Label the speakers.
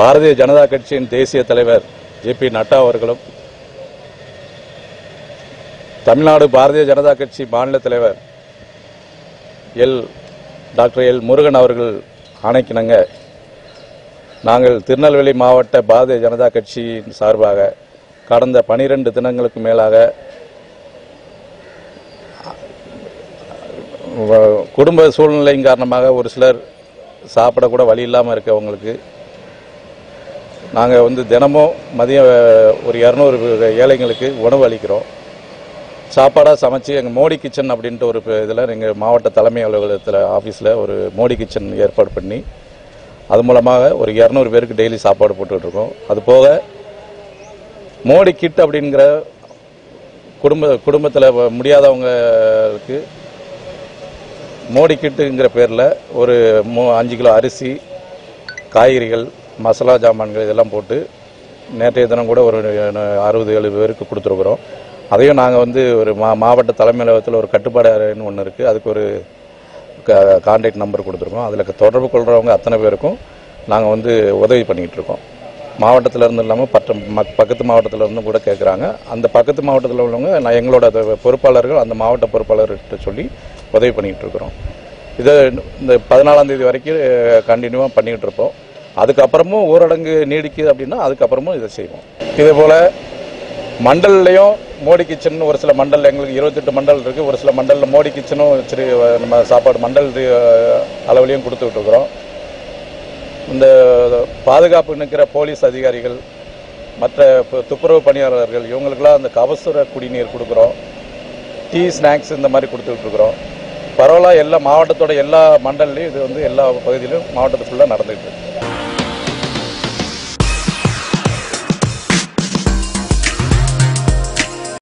Speaker 1: பாரதிய ஜனதா கட்சியின் தேசிய தலைவர் ஜே பி நட்டா அவர்களும் தமிழ்நாடு பாரதிய ஜனதா கட்சி மாநில தலைவர் எல் டாக்டர் எல் முருகன் அவர்கள் ஆணைக்கிணங்க. நாங்கள் திருநெல்வேலி மாவட்ட பாரதிய ஜனதா கட்சியின் சார்பாக கடந்த பனிரெண்டு தினங்களுக்கு மேலாக குடும்ப சூழ்நிலையின் காரணமாக ஒரு சிலர் சாப்பிடக்கூட வழி இல்லாமல் இருக்கவங்களுக்கு நாங்கள் வந்து தினமும் மதியம் ஒரு இரநூறு ஏழைங்களுக்கு உணவு அளிக்கிறோம். சாப்பாடாக சமைச்சு எங்கள் மோடி கிச்சன் அப்படின்ட்டு ஒரு இதில் எங்கள் மாவட்ட தலைமை அலுவலகத்தில் ஆஃபீஸில் ஒரு மோடி கிச்சன் ஏற்பாடு பண்ணி அது மூலமாக ஒரு இரநூறு பேருக்கு டெய்லி சாப்பாடு போட்டுக்கிட்டு இருக்கோம் அது போக மோடி கிட் அப்படிங்கிற குடும்ப குடும்பத்தில் முடியாதவங்களுக்கு மோடி கிட்டுங்கிற பேரில் ஒரு மூ அஞ்சு கிலோ அரிசி காய்கறிகள் மசாலா ஜாமான்கள் இதெல்லாம் போட்டு நேற்றைய தினம் கூட ஒரு அறுபது ஏழு பேருக்கு கொடுத்துருக்குறோம். அதையும் நாங்கள் வந்து ஒரு மா மாவட்ட தலைமை ஒரு கட்டுப்பாடு அறைன்னு ஒன்று இருக்குது அதுக்கு ஒரு கான்டாக்ட் நம்பர் கொடுத்துருக்கோம். அதில் தொடர்பு கொள்கிறவங்க அத்தனை பேருக்கும் நாங்கள் வந்து உதவி பண்ணிக்கிட்டு இருக்கோம். மாவட்டத்தில் இருந்து இல்லாமல் பற்ற மக் பக்கத்து மாவட்டத்தில் இருந்தும் கூட கேட்குறாங்க அந்த பக்கத்து மாவட்டத்தில் உள்ளவங்க நான் எங்களோட பொறுப்பாளர்கள் அந்த மாவட்ட பொறுப்பாளர்கிட்ட சொல்லி உதவி பண்ணிகிட்டு இருக்கிறோம். இதை இந்த பதினாலாம் தேதி வரைக்கும் கண்டினியூவாக பண்ணிக்கிட்டு இருப்போம். அதுக்கப்புறமும் ஊரடங்கு நீடிக்குது அப்படின்னா அதுக்கப்புறமும் இதை செய்வோம். இதே போல் மண்டல்லையும் மோடி கிச்சன் ஒரு சில மண்டல் எங்களுக்கு இருபத்தெட்டு மண்டல் இருக்குது ஒரு சில மண்டலில் மோடி கிச்சனும் சரி நம்ம சாப்பாடு மண்டல் அளவுலையும் கொடுத்துக்கிட்டு இருக்கிறோம் இந்த பாதுகாப்பு நிற்கிற போலீஸ் அதிகாரிகள் மற்ற துப்புரவு பணியாளர்கள் இவங்களுக்கெல்லாம் அந்த கபசுர குடிநீர் கொடுக்குறோம். டீ ஸ்நாக்ஸ் இந்த மாதிரி கொடுத்துக்கிட்டு இருக்கிறோம் பரவாயில்ல எல்லா மாவட்டத்தோட எல்லா மண்டல்லையும் இது வந்து எல்லா பகுதியிலும் மாவட்டத்துக்குள்ளே நடந்துகிட்டு இருக்கு.